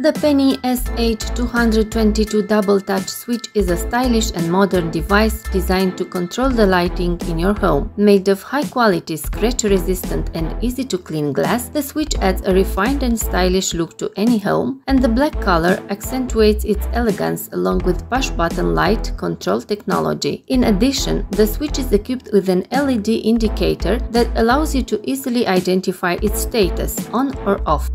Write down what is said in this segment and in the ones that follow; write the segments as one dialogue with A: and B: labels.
A: The PNI SH222 double touch switch is a stylish and modern device designed to control the lighting in your home. Made of high quality, scratch resistant and easy to clean glass, the switch adds a refined and stylish look to any home, and the black color accentuates its elegance along with push button light control technology. In addition, the switch is equipped with an LED indicator that allows you to easily identify its status on or off.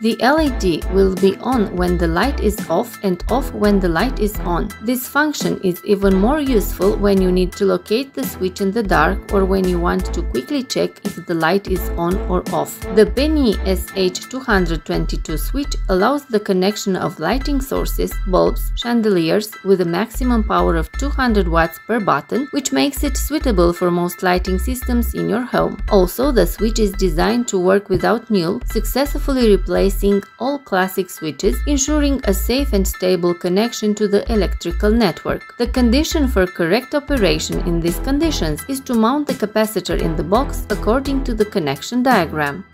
A: The LED will be on when the light is off and off when the light is on. This function is even more useful when you need to locate the switch in the dark or when you want to quickly check if the light is on or off. The PNI SH222 switch allows the connection of lighting sources, bulbs, chandeliers with a maximum power of 200 watts per button, which makes it suitable for most lighting systems in your home. Also, the switch is designed to work without NUL, successfully replacing replacing all classic switches, ensuring a safe and stable connection to the electrical network. The condition for correct operation in these conditions is to mount the capacitor in the box according to the connection diagram.